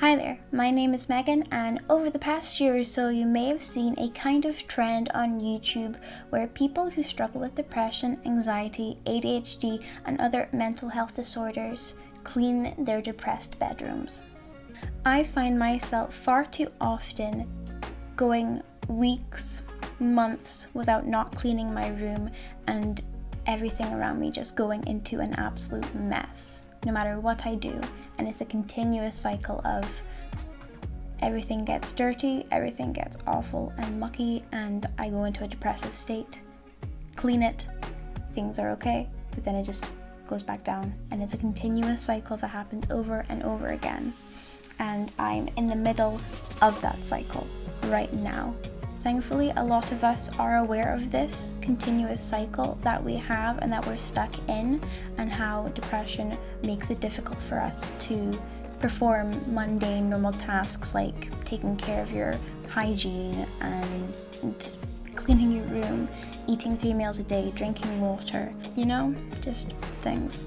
Hi there, my name is Megan, and over the past year or so, you may have seen a kind of trend on YouTube where people who struggle with depression, anxiety, ADHD, and other mental health disorders clean their depressed bedrooms. I find myself far too often going weeks, months without not cleaning my room and everything around me just going into an absolute mess, no matter what I do. And it's a continuous cycle of everything gets dirty, everything gets awful and mucky, and I go into a depressive state. Clean it, things are okay, but then it just goes back down. And it's a continuous cycle that happens over and over again. And I'm in the middle of that cycle right now. Thankfully, a lot of us are aware of this continuous cycle that we have and that we're stuck in, and how depression makes it difficult for us to perform mundane, normal tasks like taking care of your hygiene and cleaning your room, eating three meals a day, drinking water, you know, just things.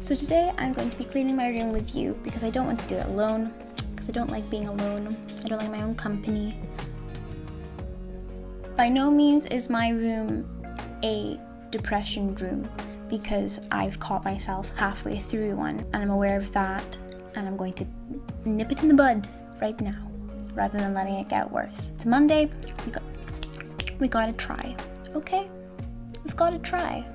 So today I'm going to be cleaning my room with you because I don't want to do it alone, because I don't like being alone, I don't like my own company. By no means is my room a depression room because I've caught myself halfway through one and I'm aware of that and I'm going to nip it in the bud right now rather than letting it get worse. It's Monday, we got we gotta try. Okay? We've gotta try.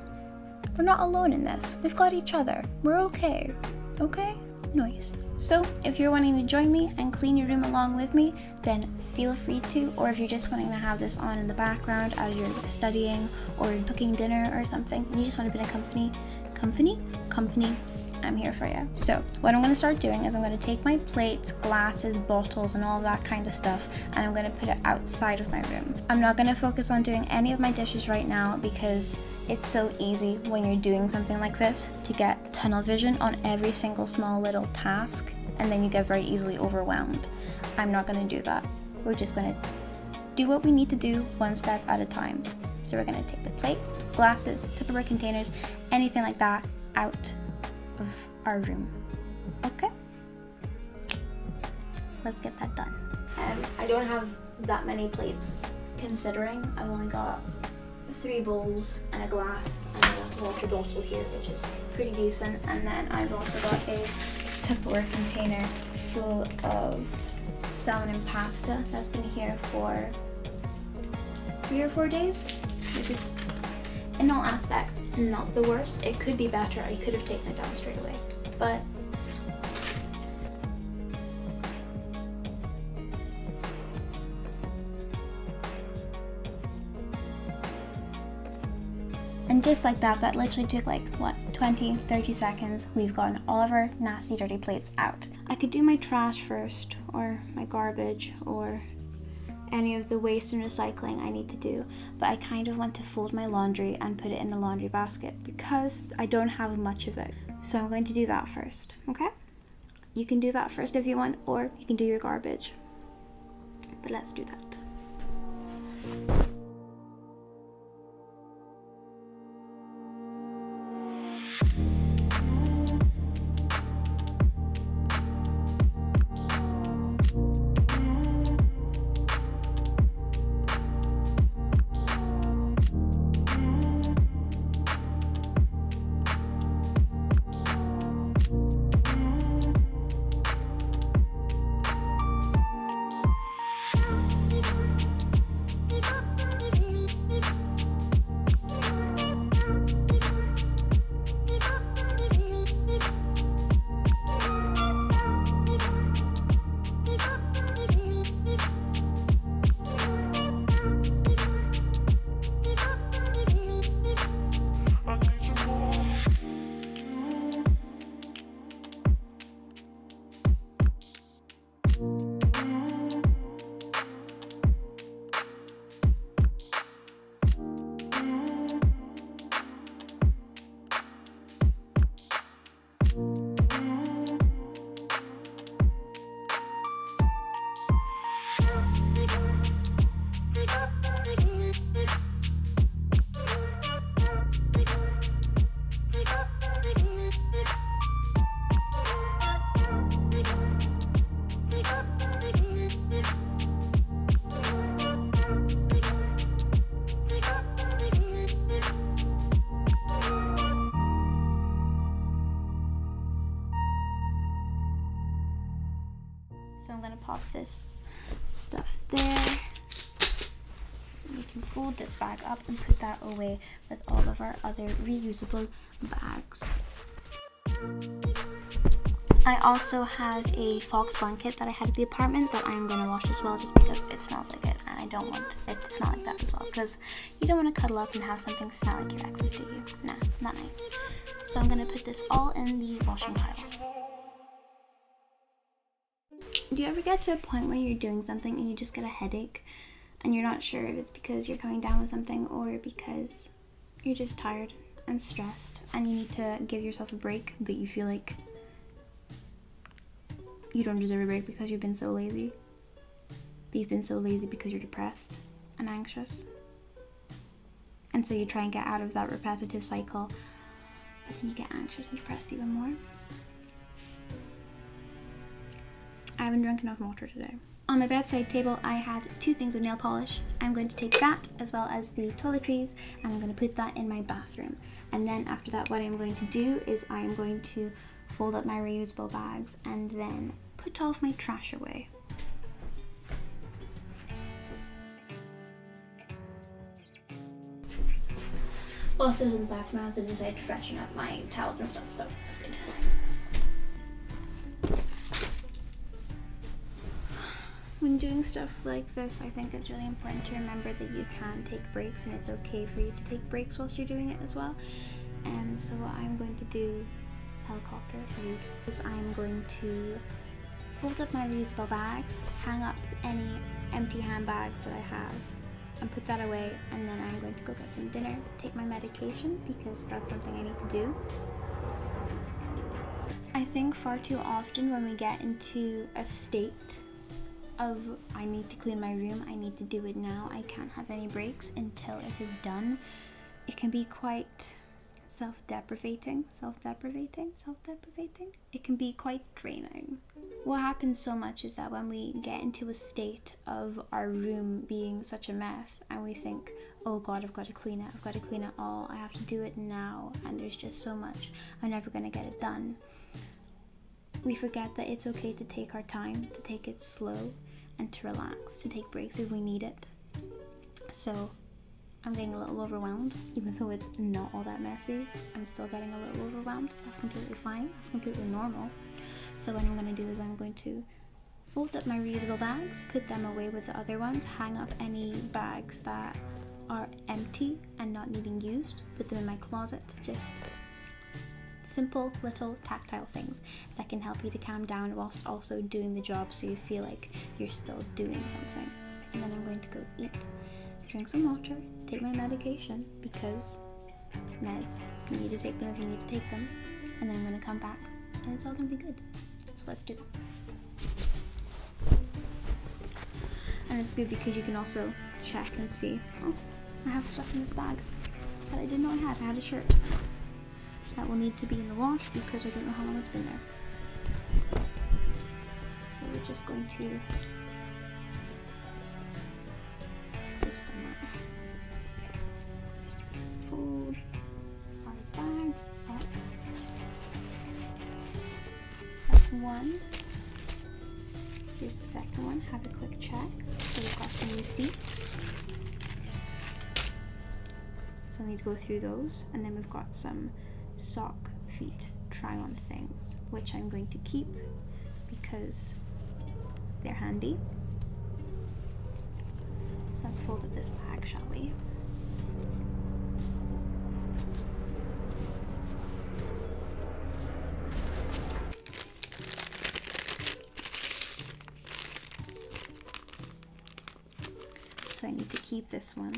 We're not alone in this. We've got each other. We're okay. Okay? Nice. So, if you're wanting to join me and clean your room along with me, then feel free to, or if you're just wanting to have this on in the background as you're studying or cooking dinner or something, and you just want a bit of company, company, company, I'm here for you. So, what I'm going to start doing is I'm going to take my plates, glasses, bottles, and all that kind of stuff, and I'm going to put it outside of my room. I'm not going to focus on doing any of my dishes right now because it's so easy when you're doing something like this to get tunnel vision on every single small little task, and then you get very easily overwhelmed. I'm not going to do that. We're just to do what we need to do one step at a time. So we're to take the plates, glasses, Tupperware containers, anything like that out of our room. Okay? Let's get that done. Um, I don't have that many plates considering I've only got three bowls and a glass and a water bottle here, which is pretty decent. And then I've also got a Tupperware container full of salmon and pasta that's been here for three or four days, which is in all aspects not the worst. It could be better. I could have taken it down straight away, but And just like that, that literally took like, what, 20, 30 seconds. We've gotten all of our nasty, dirty plates out. I could do my trash first, or my garbage, or any of the waste and recycling I need to do, but I kind of want to fold my laundry and put it in the laundry basket because I don't have much of it. So I'm going to do that first, okay? You can do that first if you want, or you can do your garbage. But let's do that. This stuff there. We can fold this bag up and put that away with all of our other reusable bags. I also have a fox blanket that I had at the apartment that I'm going to wash as well just because it smells like it and I don't want it to smell like that as well because you don't want to cuddle up and have something smell like your exes, do you? Nah, not nice. So I'm going to put this all in the washing pile. Do you ever get to a point where you're doing something and you just get a headache and you're not sure if it's because you're coming down with something or because you're just tired and stressed and you need to give yourself a break but you feel like you don't deserve a break because you've been so lazy. But you've been so lazy because you're depressed and anxious. And so you try and get out of that repetitive cycle, but then you get anxious and depressed even more. I haven't drunk enough water today. On my bedside table, I had two things of nail polish. I'm going to take that as well as the toiletries and I'm going to put that in my bathroom. And then after that, what I'm going to do is I am going to fold up my reusable bags, and then put all of my trash away. Whilst I was in the bathroom, I decided to freshen up my towels and stuff, so that's good. When doing stuff like this, I think it's really important to remember that you can take breaks and it's okay for you to take breaks whilst you're doing it as well. And um, so what I'm going to do helicopter is I'm going to fold up my reusable bags, hang up any empty handbags that I have, and put that away. And then I'm going to go get some dinner, take my medication because that's something I need to do. I think far too often when we get into a state of I need to clean my room, I need to do it now, I can't have any breaks until it is done, it can be quite self-deprivating, self-deprivating, self-deprivating. It can be quite draining. What happens so much is that when we get into a state of our room being such a mess and we think, oh god, I've got to clean it, I've got to clean it all, I have to do it now, and there's just so much, I'm never going to get it done. We forget that it's okay to take our time, to take it slow, and to relax, to take breaks if we need it. So I'm getting a little overwhelmed, even though it's not all that messy. I'm still getting a little overwhelmed. That's completely fine. That's completely normal. So what I'm going to do is I'm going to fold up my reusable bags, put them away with the other ones, hang up any bags that are empty and not needing used, put them in my closet, to just simple little tactile things that can help you to calm down whilst also doing the job so you feel like you're still doing something. And then I'm going to go eat drink some water, take my medication because meds, you need to take them if you need to take them, and then I'm gonna come back and it's all gonna be good. So let's do that. And it's good because you can also check and see, oh, I have stuff in this bag that I didn't know I had. I had a shirt that will need to be in the wash because I don't know how long it's been there. So we're just going to just fold our bags up. So that's one. Here's the second one. Have a quick check. So we've got some receipts. So I need to go through those. And then we've got some sock feet try on things, which I'm going to keep because they're handy. So let's fold up this bag, shall we? So I need to keep this one.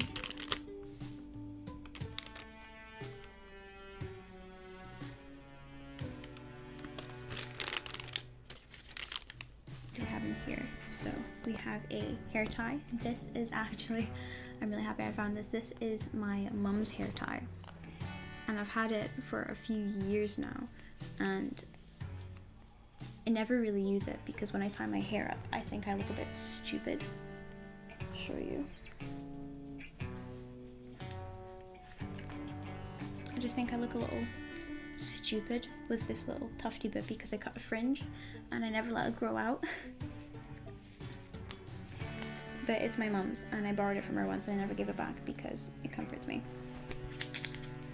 Hair tie. This is actually, I'm really happy I found this. This is my mum's hair tie. And I've had it for a few years now. And I never really use it because when I tie my hair up, I think I look a bit stupid. I'll show you. I just think I look a little stupid with this little tufty bit because I cut a fringe and I never let it grow out. but it's my mom's and I borrowed it from her once and I never gave it back because it comforts me.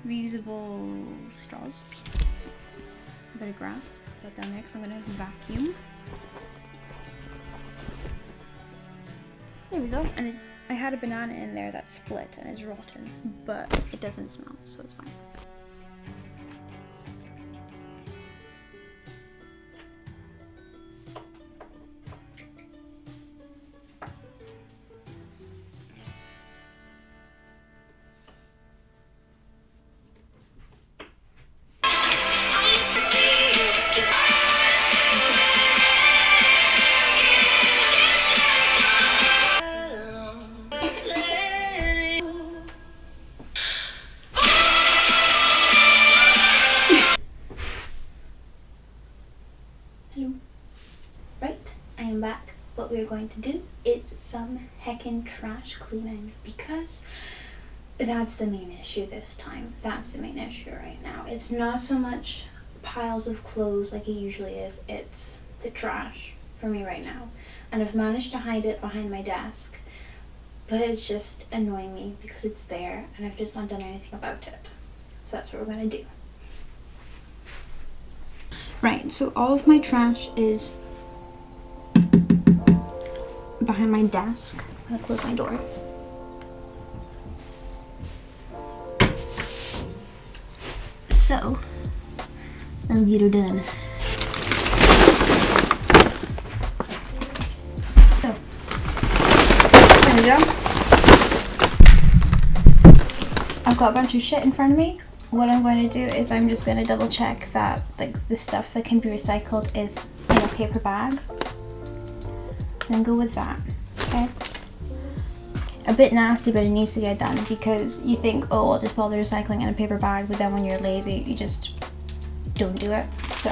Reusable straws. A bit of grass. Put that down there because I'm going to vacuum. There we go. And it, I had a banana in there that split and is rotten, but it doesn't smell, so it's fine. Hello. Right, I am back. What we're going to do is some heckin' trash cleaning because that's the main issue this time. That's the main issue right now. It's not so much piles of clothes like it usually is, it's the trash for me right now. And I've managed to hide it behind my desk, but it's just annoying me because it's there and I've just not done anything about it. So that's what we're gonna do. Right, so all of my trash is behind my desk. I'm gonna close my door. So, I'll get her done. So, there we go. I've got a bunch of shit in front of me what I'm going to do is I'm just going to double check that like the stuff that can be recycled is in a paper bag. And go with that okay? A bit nasty but it needs to get done because you think oh I'll just the recycling in a paper bag but then when you're lazy you just don't do it so.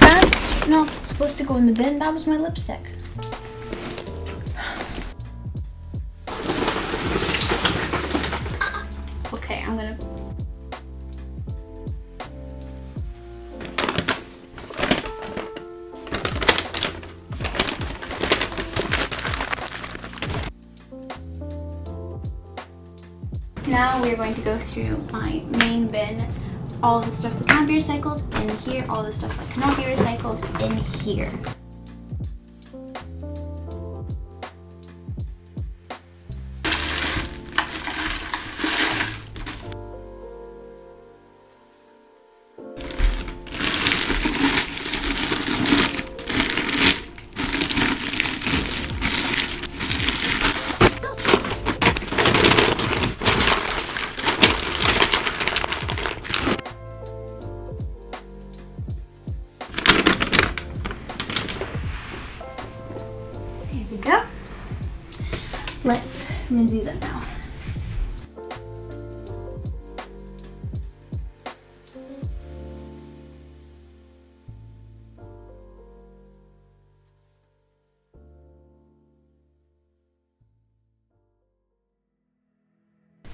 That's not supposed to go in the bin that was my lipstick going to go through my main bin. All the stuff that can be recycled in here, all the stuff that cannot be recycled in here.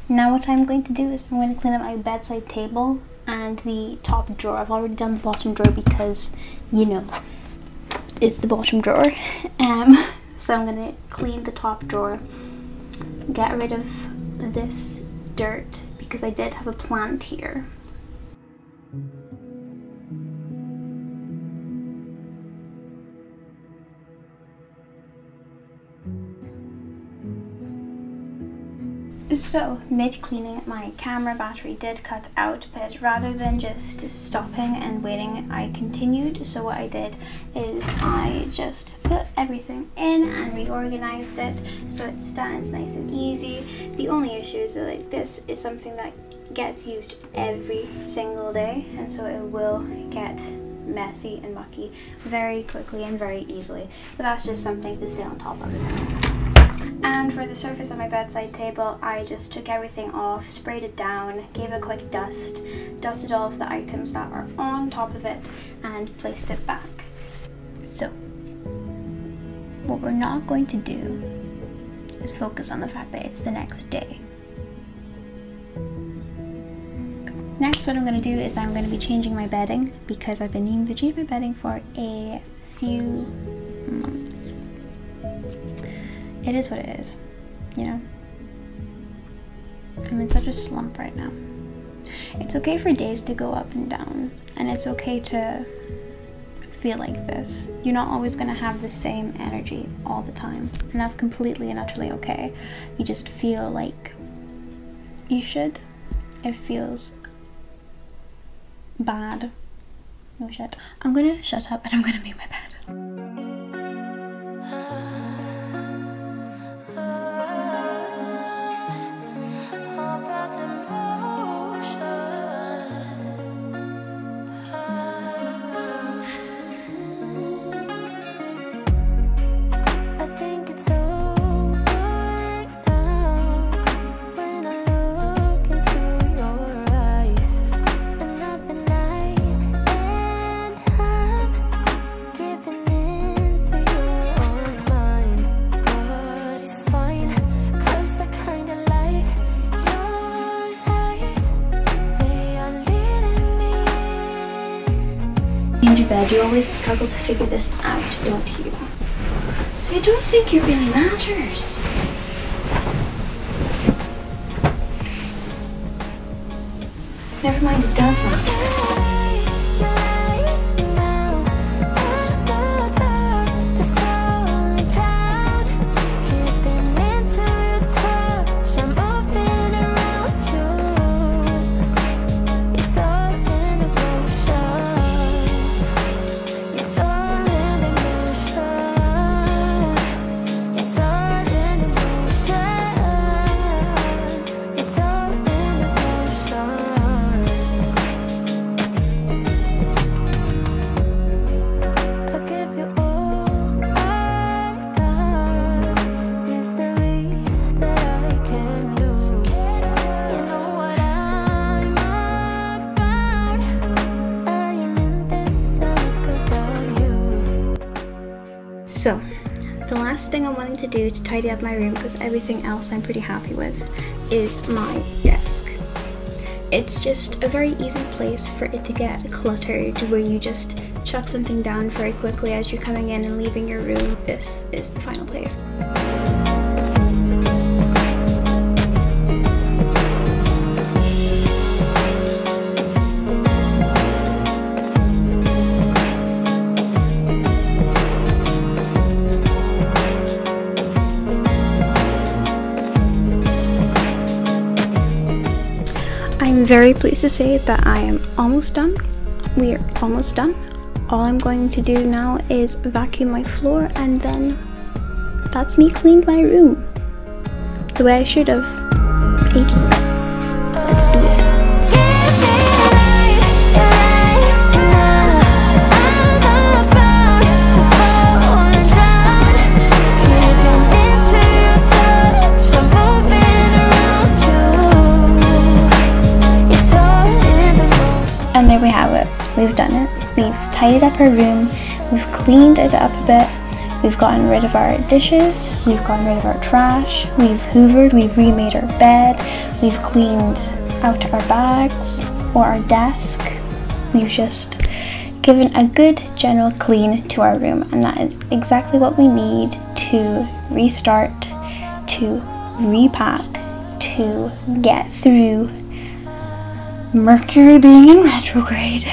Now what I'm going to do is I'm going to clean up my bedside table and the top drawer. I've already done the bottom drawer because, you know, it's the bottom drawer. Um, so I'm going to clean the top drawer, get rid of this dirt because I did have a plant here. So, mid cleaning, my camera battery did cut out, but rather than just stopping and waiting, I continued. So, what I did is I just put everything in and reorganized it so it stands nice and easy. The only issue is that like this is something that gets used every single day, and so it will get messy and mucky very quickly and very easily. But that's just something to stay on top of, isn't it? And for the surface of my bedside table, I just took everything off, sprayed it down, gave a quick dust, dusted all of the items that are on top of it, and placed it back. So, what we're not going to do is focus on the fact that it's the next day. Next, what I'm going to do is I'm going to be changing my bedding because I've been needing to change my bedding for a few months. It is what it is, you know? I'm in such a slump right now. It's okay for days to go up and down, and it's okay to feel like this. You're not always going to have the same energy all the time, and that's completely and utterly okay. You just feel like you should. It feels bad. No shit. I'm gonna shut up and I'm gonna make my bed. Always struggle to figure this out, don't you? So you don't think it really matters. Never mind, it does matter. So, the last thing I'm wanting to do to tidy up my room, because everything else I'm pretty happy with, is my desk. It's just a very easy place for it to get cluttered, where you just chuck something down very quickly as you're coming in and leaving your room. This is the final place. I'm very pleased to say that I am almost done. We are almost done. All I'm going to do now is vacuum my floor and then that's me cleaned my room. The way I should have ages ago. And there we have it. We've done it. We've tidied up our room. We've cleaned it up a bit. We've gotten rid of our dishes. We've gotten rid of our trash. We've hoovered. We've remade our bed. We've cleaned out our bags or our desk. We've just given a good general clean to our room and that is exactly what we need to restart, to repack, to get through Mercury being in retrograde.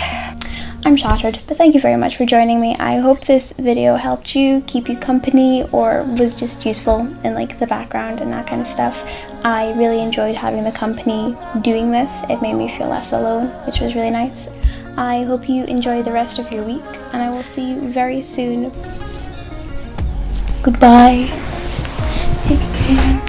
I'm shattered, but thank you very much for joining me. I hope this video helped you, keep you company, or was just useful in like the background and that kind of stuff. I really enjoyed having the company doing this. It made me feel less alone, which was really nice. I hope you enjoy the rest of your week, and I will see you very soon. Goodbye. Take care.